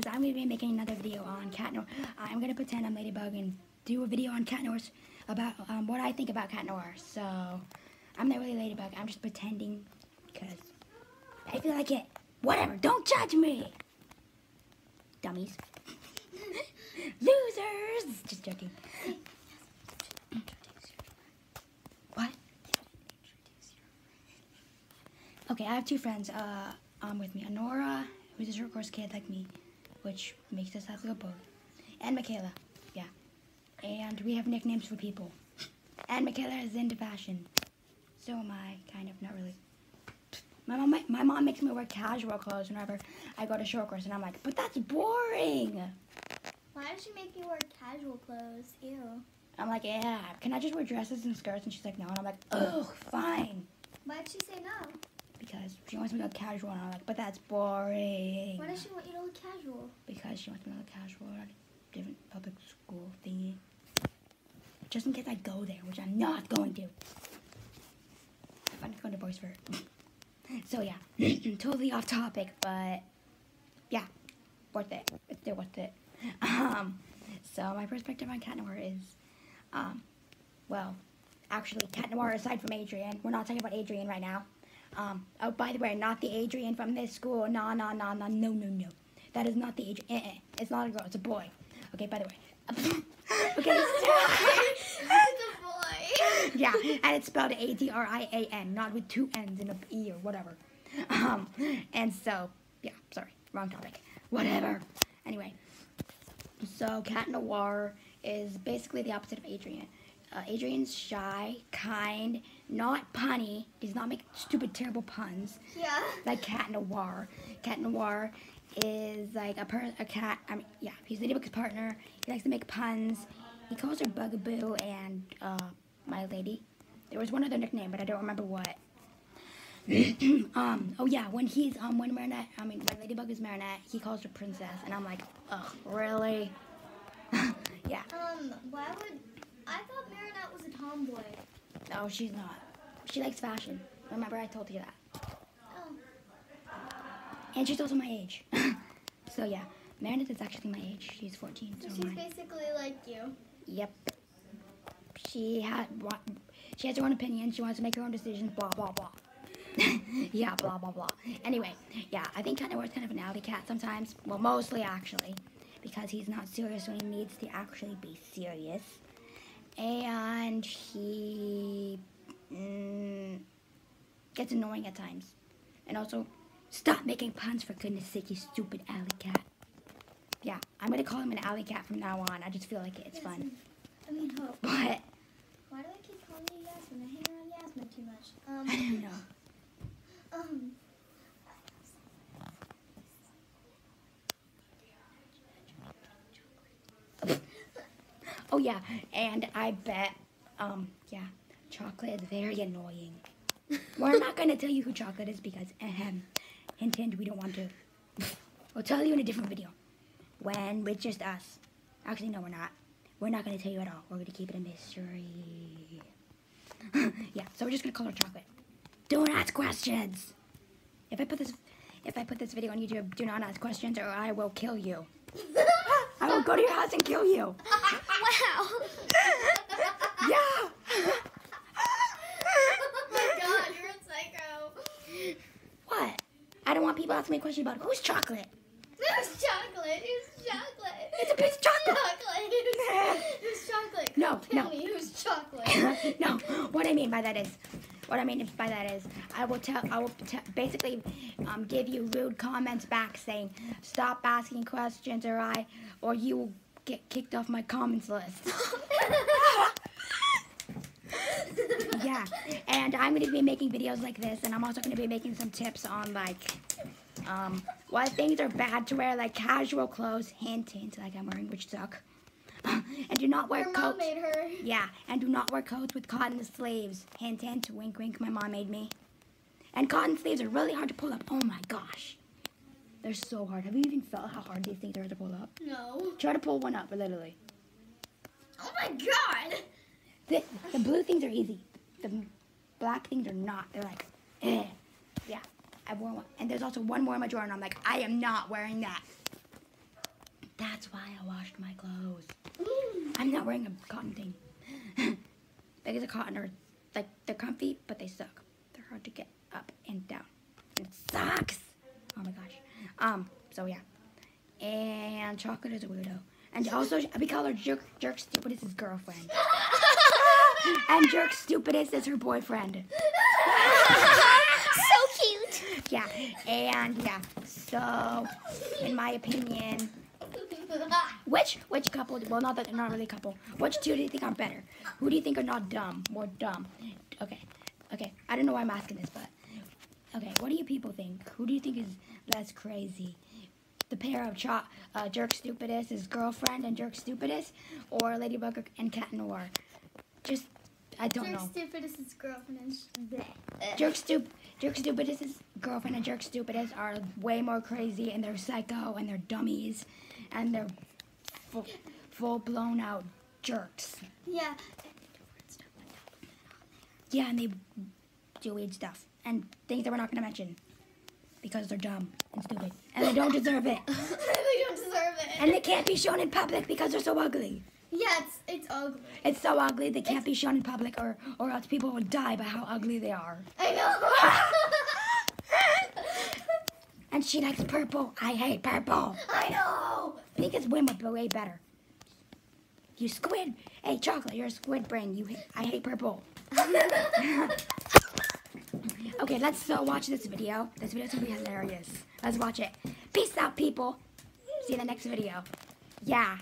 guys, I'm going to be making another video on Cat Noir. I'm going to pretend I'm Ladybug and do a video on Cat Noirs about um, what I think about Cat Noir. So, I'm not really Ladybug. I'm just pretending because I feel like it. Whatever. Don't judge me. Dummies. Losers. Just joking. What? Okay, I have two friends uh, um, with me. Honora, who's a short course kid like me, which makes us have a both. And Michaela, yeah. And we have nicknames for people. And Michaela is into fashion. So am I, kind of, not really. My mom, my mom makes me wear casual clothes whenever I go to short course, and I'm like, but that's boring. Why does she make you wear casual clothes? Ew. I'm like, yeah, can I just wear dresses and skirts? And she's like, no. And I'm like, ugh, fine. Why'd she say no? Because she wants me to look casual, and I'm like, but that's boring. Why does she want you to look casual? Because she wants me to look casual at a different public school thingy. Just in case I go there, which I'm not going to. I'm just going to voice for it. so yeah, totally off topic, but yeah, worth it. It's still worth it. Um, so my perspective on Cat Noir is, um, well, actually, Cat Noir aside from Adrian, we're not talking about Adrian right now. Um, oh, by the way, not the Adrian from this school. No, no, no, no, no, no, no. That is not the Adrian. Eh, eh. It's not a girl. It's a boy. Okay, by the way. okay. it's a boy. yeah, and it's spelled A-D-R-I-A-N, not with two N's and a E or whatever. Um, and so, yeah, sorry, wrong topic. Whatever. Anyway, so Cat Noir is basically the opposite of Adrian. Uh, Adrian's shy, kind, not punny. Does not make stupid, terrible puns. Yeah. Like Cat Noir. Cat Noir is like a per a cat. I mean, yeah, he's Ladybug's partner. He likes to make puns. He calls her Bugaboo and uh, My Lady. There was one other nickname, but I don't remember what. um, oh yeah, when he's um when Marinette, I mean when Ladybug is Marinette, he calls her Princess, and I'm like, ugh, really? yeah. Um, why would... I thought Marinette was a tomboy. No, she's not. She likes fashion. Remember, I told you that. Oh. And she's also my age. so yeah, Meredith is actually my age. She's 14. So So she's basically like you. Yep. She had she has her own opinion. She wants to make her own decisions. Blah blah blah. yeah, blah blah blah. Anyway, yeah, I think kind Cat Noir's kind of an alley cat sometimes. Well, mostly actually, because he's not serious when he needs to actually be serious, and he mm, gets annoying at times. And also, stop making puns for goodness sake, you stupid alley cat. Yeah, I'm gonna call him an alley cat from now on. I just feel like it. it's fun. I mean, hope. But Why do I keep calling you Yasmin? I hang around Yasmin too much. Um, I don't know. um, Oh yeah, and I bet, um, yeah, chocolate is very annoying. We're not gonna tell you who chocolate is because, ahem, hint hint, we don't want to. We'll tell you in a different video when it's just us. Actually, no, we're not. We're not gonna tell you at all. We're gonna keep it a mystery. yeah, so we're just gonna call her chocolate. Don't ask questions. If I put this, if I put this video on YouTube, do not ask questions or I will kill you. I will go to your house and kill you. Wow. Yeah. oh my god, you're a psycho. What? I don't want people asking me a question about who's chocolate. Who's chocolate? Who's chocolate? It's a piece of chocolate. Chocolate. Who's, chocolate? No, Tell no. me who's chocolate. no, what I mean by that is, what I mean by that is, I will tell, I will t- basically um, give you rude comments back saying, stop asking questions, or I, or you will get kicked off my comments list. yeah, and I'm going to be making videos like this, and I'm also going to be making some tips on like, um, what things are bad to wear, like casual clothes, hint, hint, like I'm wearing, which suck. and do not wear Your coats. mom made her. Yeah, and do not wear coats with cotton sleeves. Hint, hint, wink, wink, my mom made me. And cotton sleeves are really hard to pull up. Oh my gosh. They're so hard. Have you even felt how hard these things are to pull up? No. Try to pull one up, literally. Oh my god. The, the blue things are easy. The black things are not. They're like, eh. Yeah, I've worn one. And there's also one more in my drawer, and I'm like, I am not wearing that. That's why I washed my clothes. I'm not wearing a cotton thing. Bags of cotton are like they're comfy, but they suck. They're hard to get up and down. It sucks. Oh my gosh. Um. So yeah. And chocolate is a weirdo. And also we call her jerk jerk stupid is his girlfriend. and jerk stupidest is her boyfriend. so cute. Yeah. And yeah. So in my opinion, which which couple? Well, not that they're not really a couple. Which two do you think are better? Who do you think are not dumb, more dumb? Okay, okay. I don't know why I'm asking this, but okay. What do you people think? Who do you think is less crazy? The pair of cho- uh, Jerk Stupidest, his girlfriend, and Jerk Stupidest, or Ladybug and Cat Noir? Just I don't Jerk know. stupid is his girlfriend and Jerk Stup Jerk Stupidest's girlfriend and Jerk Stupidest are way more crazy and they're psycho and they're dummies and they're full, full blown out jerks. Yeah. Yeah, and they do weird stuff and things that we're not gonna mention because they're dumb and stupid and they don't deserve it they don't deserve it. and they can't be shown in public because they're so ugly. yeah, it's it's ugly. It's so ugly they can't be shown in public or or else people will die by how ugly they are. I know. And she likes purple. I hate purple. I know. I think it's way more way better. You squid. Hey, chocolate. You're a squid brain. You. I hate purple. okay, let's uh, watch this video. This video's gonna be hilarious. Let's watch it. Peace out, people. See you in the next video. Yeah.